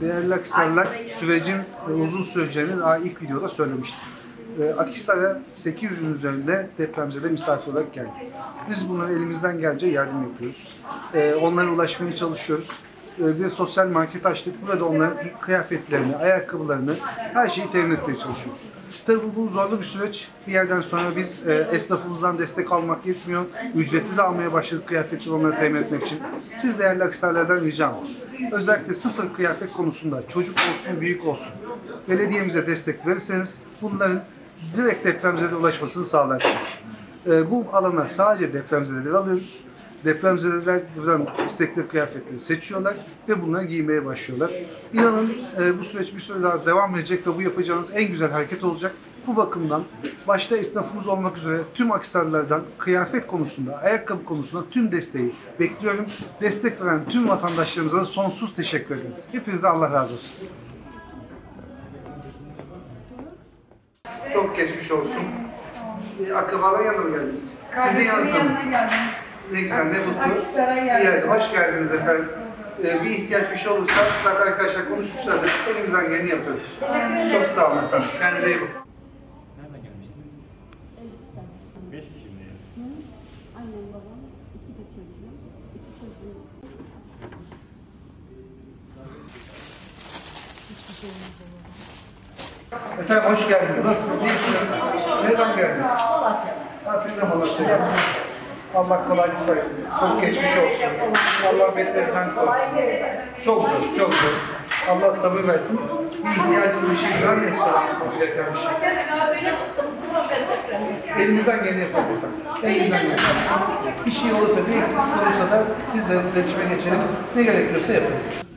Değerli Akhisarlar, sürecin e, uzun süreceğini daha ilk videoda söylemiştim. E, Akhisar'a 800'ün üzerinde depremzede misafir olarak geldi. Biz bunlara elimizden gelince yardım yapıyoruz. E, Onlara ulaşmaya çalışıyoruz. E, Bir de sosyal market açtık. Burada onların kıyafetlerini, ayakkabılarını, her şeyi temin etmeye çalışıyoruz. Tabii bu zorlu bir süreç. Bir yerden sonra biz e, esnafımızdan destek almak yetmiyor. Ücretli de almaya başladık kıyafetleri onları temin etmek için. Siz değerli Akhisarlardan ricam. Özellikle sıfır kıyafet konusunda çocuk olsun, büyük olsun. Belediyemize destek verirseniz bunların direkt depremzede ulaşmasını sağlarsınız. E, bu alana sadece depremzedeleri alıyoruz. Depremzedeler buradan istekli kıyafetleri seçiyorlar ve bunları giymeye başlıyorlar. İnanın e, bu süreç bir süre daha devam edecek ve bu yapacağınız en güzel hareket olacak. Bu bakımdan başta esnafımız olmak üzere tüm aksarlardan kıyafet konusunda, ayakkabı konusunda tüm desteği bekliyorum. Destek veren tüm vatandaşlarımıza da sonsuz teşekkür ederim. Hepinize Allah razı olsun. Çok geçmiş olsun. Akrabalar yanına mı geldiniz? Sizin yanınızda mı? Ne güzel, ne mutlu. İyi, hoş geldiniz efendim. Ee, bir ihtiyaç bir şey olursa zaten arkadaşlar konuşmuşlardır. Elimizden geleni yaparız. Çok sağ olun efendim. Kendinize iyi bakın. Nereden gelmiştiniz? Beş kişi mi? Annem babam, iki de çocuğum. İki çocuğum. Efendim hoş geldiniz. Nasılsınız? İyisiniz? Nereden geldiniz? Ha, siz de Malatya'ya geldiniz. Allah kolaylık versin. Çok geçmiş olsun. Allah beterinden korusun. Çok zor, çok zor. Allah sabır versin. Bir ihtiyacınız bir şey var mı yapmamız gereken bir şey? Elimizden geleni yaparız efendim. Elimizden geleni. Bir şey olursa, bir eksiklik olursa da sizle iletişime geçelim. Ne gerekiyorsa yaparız.